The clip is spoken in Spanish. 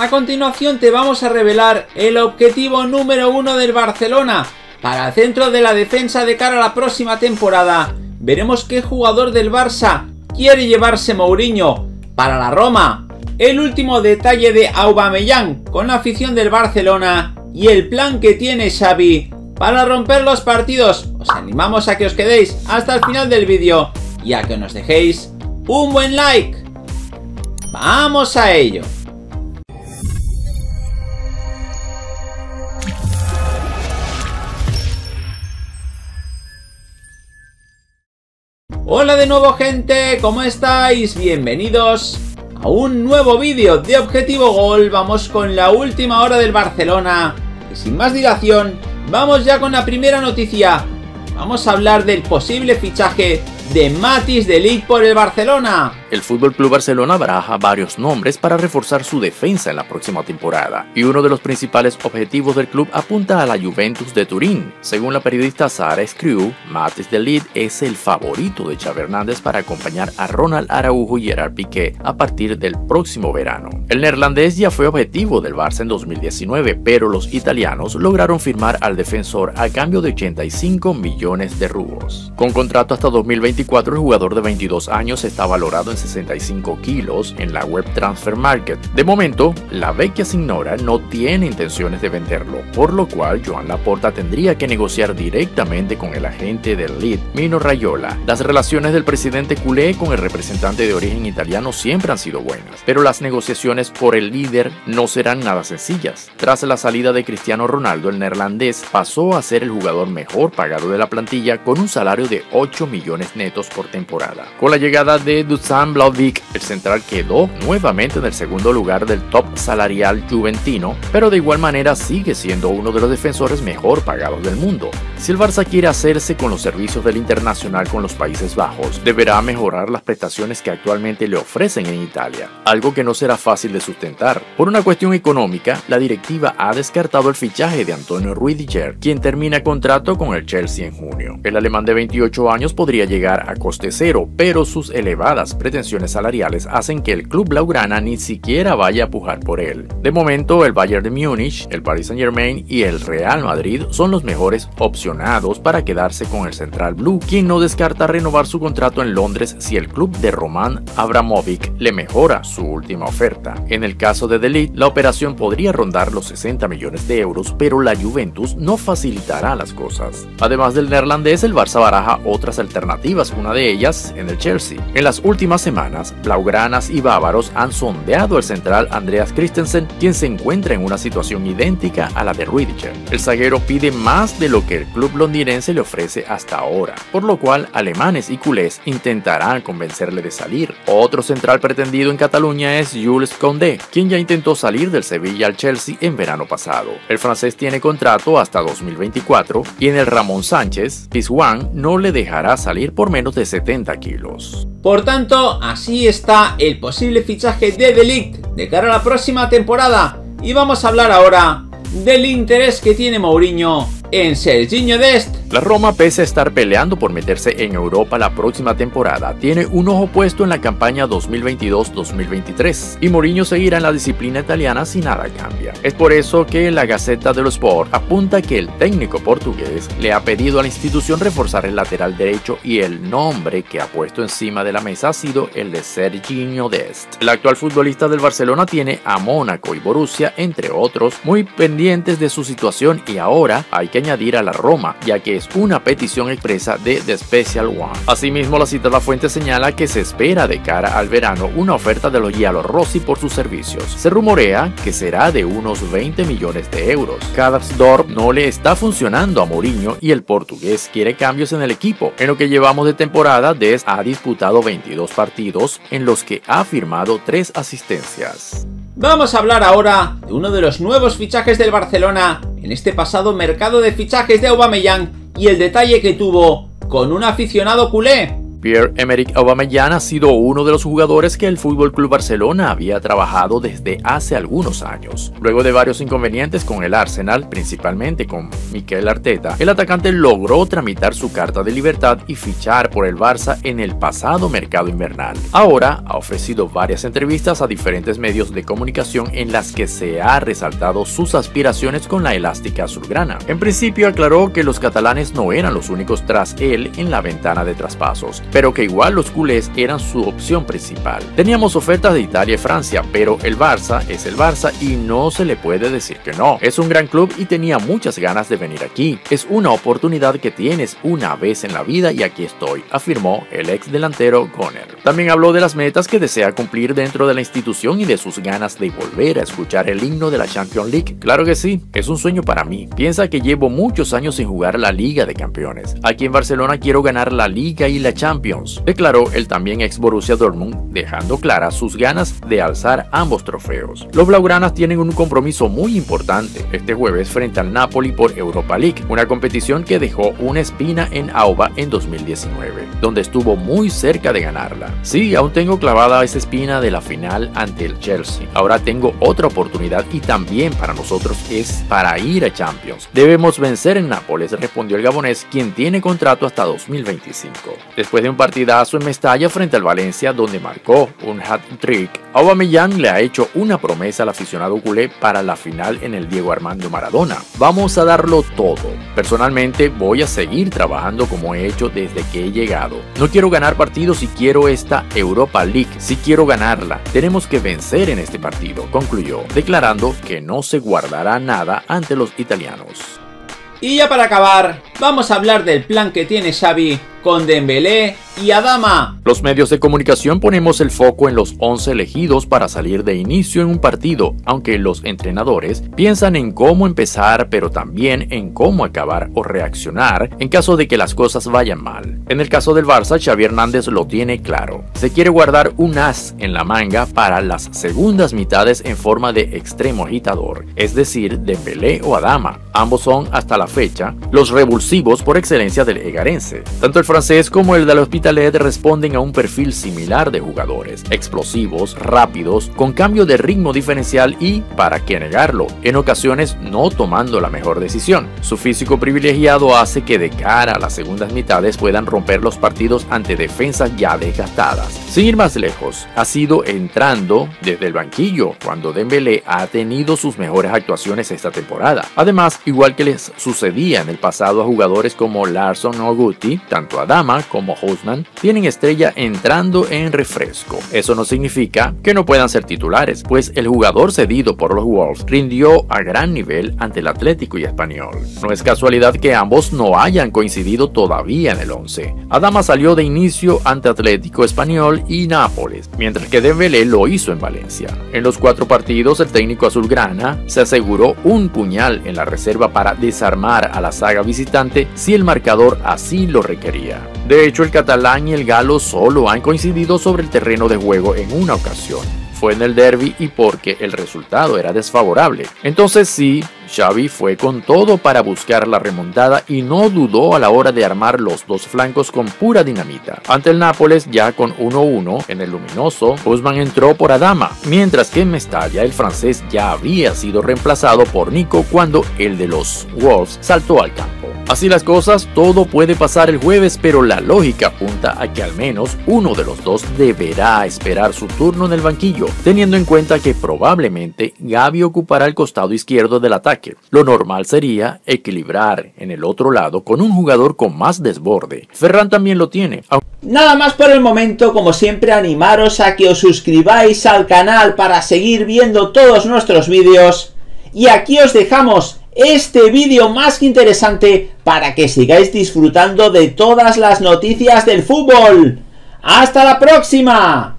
A continuación te vamos a revelar el objetivo número uno del Barcelona para el centro de la defensa de cara a la próxima temporada. Veremos qué jugador del Barça quiere llevarse Mourinho para la Roma. El último detalle de Aubameyang con la afición del Barcelona y el plan que tiene Xavi para romper los partidos. Os animamos a que os quedéis hasta el final del vídeo y a que nos dejéis un buen like. ¡Vamos a ello! Hola de nuevo gente, ¿cómo estáis? Bienvenidos a un nuevo vídeo de Objetivo Gol. Vamos con la última hora del Barcelona. Y sin más dilación, vamos ya con la primera noticia. Vamos a hablar del posible fichaje de Matis de Ligt por el Barcelona. El Fútbol Club Barcelona baraja varios nombres para reforzar su defensa en la próxima temporada, y uno de los principales objetivos del club apunta a la Juventus de Turín. Según la periodista Sara Screw, Matis de Ligt es el favorito de Xavi Hernández para acompañar a Ronald Araujo y Gerard Piqué a partir del próximo verano. El neerlandés ya fue objetivo del Barça en 2019, pero los italianos lograron firmar al defensor a cambio de 85 millones de rublos. Con contrato hasta 2024, el jugador de 22 años está valorado en 65 kilos en la web Transfer Market. De momento, la Vecchia Signora no tiene intenciones de venderlo, por lo cual Joan Laporta tendría que negociar directamente con el agente del lead, Mino Rayola. Las relaciones del presidente culé con el representante de origen italiano siempre han sido buenas, pero las negociaciones por el líder no serán nada sencillas. Tras la salida de Cristiano Ronaldo, el neerlandés pasó a ser el jugador mejor pagado de la plantilla con un salario de 8 millones netos por temporada. Con la llegada de Dusan Blauvik, el central quedó nuevamente en el segundo lugar del top salarial juventino, pero de igual manera sigue siendo uno de los defensores mejor pagados del mundo. Si el Barça quiere hacerse con los servicios del Internacional con los Países Bajos, deberá mejorar las prestaciones que actualmente le ofrecen en Italia, algo que no será fácil de sustentar. Por una cuestión económica, la directiva ha descartado el fichaje de Antonio Ruidiger, quien termina contrato con el Chelsea en junio. El alemán de 28 años podría llegar a coste cero, pero sus elevadas pretensiones salariales hacen que el club blaugrana ni siquiera vaya a pujar por él. De momento, el Bayern de Múnich, el Paris Saint Germain y el Real Madrid son los mejores opcionados para quedarse con el central blue, quien no descarta renovar su contrato en Londres si el club de Roman Abramovic le mejora su última oferta. En el caso de Delete, la operación podría rondar los 60 millones de euros, pero la Juventus no facilitará las cosas. Además del neerlandés, el Barça baraja otras alternativas, una de ellas en el Chelsea. En las últimas semanas, blaugranas y bávaros han sondeado al central Andreas Christensen, quien se encuentra en una situación idéntica a la de Rudiger. El zaguero pide más de lo que el club londinense le ofrece hasta ahora, por lo cual alemanes y culés intentarán convencerle de salir. Otro central pretendido en Cataluña es Jules Condé, quien ya intentó salir del Sevilla al Chelsea en verano pasado. El francés tiene contrato hasta 2024 y en el Ramón Sánchez, Pizjuán no le dejará salir por menos de 70 kilos. Por tanto, así está el posible fichaje de Delict de cara a la próxima temporada. Y vamos a hablar ahora del interés que tiene Mourinho en Serginho Dest. La Roma, pese a estar peleando por meterse en Europa la próxima temporada, tiene un ojo puesto en la campaña 2022-2023 y Mourinho seguirá en la disciplina italiana si nada cambia. Es por eso que la Gaceta dello Sport apunta que el técnico portugués le ha pedido a la institución reforzar el lateral derecho y el nombre que ha puesto encima de la mesa ha sido el de Serginho Dest. El actual futbolista del Barcelona tiene a Mónaco y Borussia, entre otros, muy pendientes de su situación y ahora hay que añadir a la Roma, ya que una petición expresa de The Special One. Asimismo, la citada fuente señala que se espera de cara al verano una oferta de los Rossi por sus servicios. Se rumorea que será de unos 20 millones de euros. Kadersdorp no le está funcionando a Mourinho y el portugués quiere cambios en el equipo. En lo que llevamos de temporada, Des ha disputado 22 partidos en los que ha firmado 3 asistencias. Vamos a hablar ahora de uno de los nuevos fichajes del Barcelona en este pasado mercado de fichajes de Aubameyang y el detalle que tuvo con un aficionado culé. Pierre-Emerick Aubameyang ha sido uno de los jugadores que el FC Barcelona había trabajado desde hace algunos años. Luego de varios inconvenientes con el Arsenal, principalmente con Mikel Arteta, el atacante logró tramitar su carta de libertad y fichar por el Barça en el pasado mercado invernal. Ahora ha ofrecido varias entrevistas a diferentes medios de comunicación en las que se ha resaltado sus aspiraciones con la elástica azulgrana. En principio aclaró que los catalanes no eran los únicos tras él en la ventana de traspasos pero que igual los culés eran su opción principal. Teníamos ofertas de Italia y Francia, pero el Barça es el Barça y no se le puede decir que no. Es un gran club y tenía muchas ganas de venir aquí. Es una oportunidad que tienes una vez en la vida y aquí estoy, afirmó el ex delantero Goner. También habló de las metas que desea cumplir dentro de la institución y de sus ganas de volver a escuchar el himno de la Champions League. Claro que sí, es un sueño para mí. Piensa que llevo muchos años sin jugar la Liga de Campeones. Aquí en Barcelona quiero ganar la Liga y la Champions declaró el también ex Borussia Dortmund, dejando claras sus ganas de alzar ambos trofeos. Los blaugranas tienen un compromiso muy importante este jueves frente al Napoli por Europa League, una competición que dejó una espina en Auba en 2019, donde estuvo muy cerca de ganarla. Sí, aún tengo clavada esa espina de la final ante el Chelsea. Ahora tengo otra oportunidad y también para nosotros es para ir a Champions. Debemos vencer en Nápoles, respondió el gabonés, quien tiene contrato hasta 2025. Después de un partidazo en Mestalla frente al Valencia donde marcó un hat-trick, Aubameyang le ha hecho una promesa al aficionado culé para la final en el Diego Armando Maradona. Vamos a darlo todo. Personalmente voy a seguir trabajando como he hecho desde que he llegado. No quiero ganar partidos si quiero esta Europa League, si quiero ganarla. Tenemos que vencer en este partido, concluyó, declarando que no se guardará nada ante los italianos. Y ya para acabar, vamos a hablar del plan que tiene Xavi con Dembélé y Adama. Los medios de comunicación ponemos el foco en los 11 elegidos para salir de inicio en un partido, aunque los entrenadores piensan en cómo empezar, pero también en cómo acabar o reaccionar en caso de que las cosas vayan mal. En el caso del Barça, Xavi Hernández lo tiene claro. Se quiere guardar un as en la manga para las segundas mitades en forma de extremo agitador, es decir, Dembélé o Adama. Ambos son, hasta la fecha, los revulsivos por excelencia del egarense. Tanto el francés como el del Hospitalet responden a un perfil similar de jugadores, explosivos, rápidos, con cambio de ritmo diferencial y, para qué negarlo, en ocasiones no tomando la mejor decisión. Su físico privilegiado hace que de cara a las segundas mitades puedan romper los partidos ante defensas ya desgastadas. Sin ir más lejos, ha sido entrando desde el banquillo cuando Dembélé ha tenido sus mejores actuaciones esta temporada. Además, igual que les sucedía en el pasado a jugadores como Larson o Guti, tanto Adama como Houseman tienen estrella entrando en refresco. Eso no significa que no puedan ser titulares, pues el jugador cedido por los Wolves rindió a gran nivel ante el Atlético y Español. No es casualidad que ambos no hayan coincidido todavía en el 11. Adama salió de inicio ante Atlético Español y Nápoles, mientras que Dembélé lo hizo en Valencia. En los cuatro partidos, el técnico azulgrana se aseguró un puñal en la reserva para desarmar a la saga visitante si el marcador así lo requería. De hecho, el catalán y el galo solo han coincidido sobre el terreno de juego en una ocasión. Fue en el derby y porque el resultado era desfavorable. Entonces sí, Xavi fue con todo para buscar la remontada y no dudó a la hora de armar los dos flancos con pura dinamita. Ante el Nápoles, ya con 1-1 en el luminoso, Guzmán entró por Adama, mientras que en Mestalla el francés ya había sido reemplazado por Nico cuando el de los Wolves saltó al campo. Así las cosas, todo puede pasar el jueves, pero la lógica apunta a que al menos uno de los dos deberá esperar su turno en el banquillo, teniendo en cuenta que probablemente Gaby ocupará el costado izquierdo del Lo normal sería equilibrar en el otro lado con un jugador con más desborde. Ferran también lo tiene. Nada más por el momento, como siempre animaros a que os suscribáis al canal para seguir viendo todos nuestros vídeos. Y aquí os dejamos este vídeo más que interesante para que sigáis disfrutando de todas las noticias del fútbol. ¡Hasta la próxima!